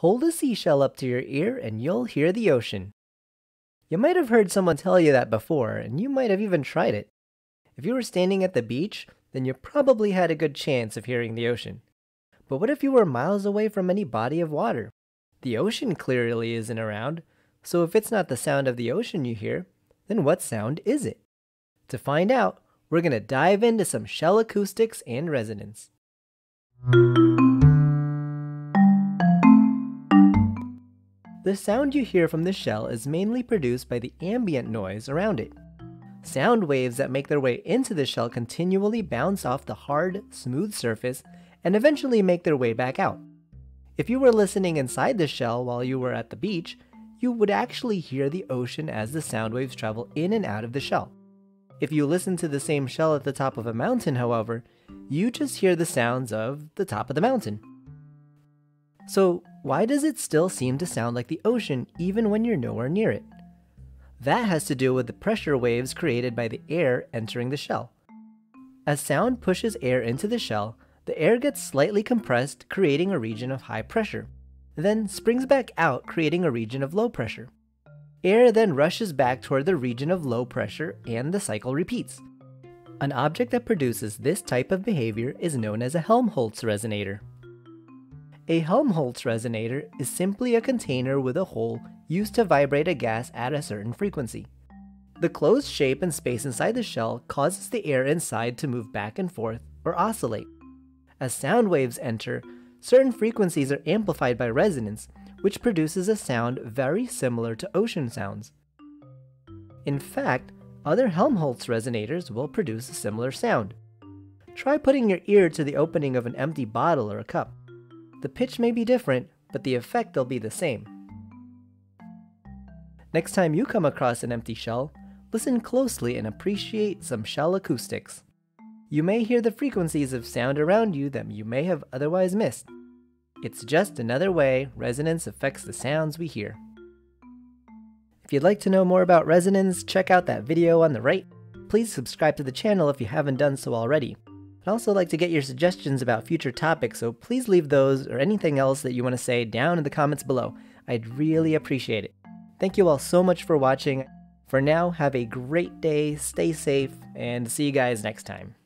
hold a seashell up to your ear and you'll hear the ocean. You might have heard someone tell you that before, and you might have even tried it. If you were standing at the beach, then you probably had a good chance of hearing the ocean. But what if you were miles away from any body of water? The ocean clearly isn't around, so if it's not the sound of the ocean you hear, then what sound is it? To find out, we're going to dive into some shell acoustics and resonance. The sound you hear from the shell is mainly produced by the ambient noise around it. Sound waves that make their way into the shell continually bounce off the hard, smooth surface and eventually make their way back out. If you were listening inside the shell while you were at the beach, you would actually hear the ocean as the sound waves travel in and out of the shell. If you listen to the same shell at the top of a mountain, however, you just hear the sounds of the top of the mountain. So, why does it still seem to sound like the ocean even when you're nowhere near it? That has to do with the pressure waves created by the air entering the shell. As sound pushes air into the shell, the air gets slightly compressed, creating a region of high pressure, then springs back out, creating a region of low pressure. Air then rushes back toward the region of low pressure, and the cycle repeats. An object that produces this type of behavior is known as a Helmholtz resonator. A Helmholtz resonator is simply a container with a hole used to vibrate a gas at a certain frequency. The closed shape and space inside the shell causes the air inside to move back and forth or oscillate. As sound waves enter, certain frequencies are amplified by resonance, which produces a sound very similar to ocean sounds. In fact, other Helmholtz resonators will produce a similar sound. Try putting your ear to the opening of an empty bottle or a cup. The pitch may be different, but the effect will be the same. Next time you come across an empty shell, listen closely and appreciate some shell acoustics. You may hear the frequencies of sound around you that you may have otherwise missed. It's just another way resonance affects the sounds we hear. If you'd like to know more about resonance, check out that video on the right. Please subscribe to the channel if you haven't done so already. I'd also like to get your suggestions about future topics, so please leave those or anything else that you want to say down in the comments below. I'd really appreciate it. Thank you all so much for watching. For now, have a great day, stay safe, and see you guys next time.